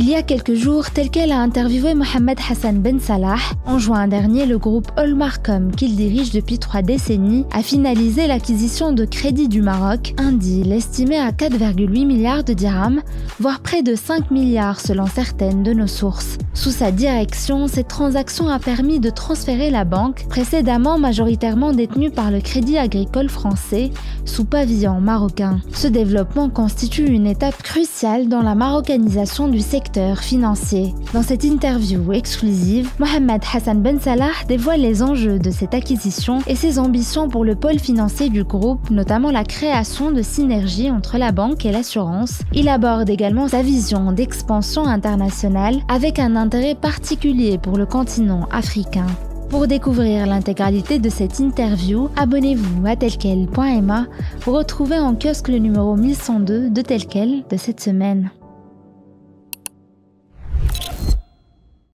Il y a quelques jours, tel qu'elle a interviewé Mohamed Hassan Ben Salah, en juin dernier, le groupe Olmarcom, qu'il dirige depuis trois décennies, a finalisé l'acquisition de crédits du Maroc, un deal estimé à 4,8 milliards de dirhams, voire près de 5 milliards selon certaines de nos sources. Sous sa direction, cette transaction a permis de transférer la banque, précédemment majoritairement détenue par le Crédit agricole français, sous pavillon marocain. Ce développement constitue une étape cruciale dans la marocanisation du secteur Dans cette interview exclusive, Mohamed Hassan Ben Salah dévoile les enjeux de cette acquisition et ses ambitions pour le pôle financier du groupe, notamment la création de synergies entre la banque et l'assurance. Il aborde également sa vision d'expansion internationale avec un intérêt particulier pour le continent africain. Pour découvrir l'intégralité de cette interview, abonnez-vous à telquel.ma pour retrouver en kiosque le numéro 1102 de Telquel de cette semaine.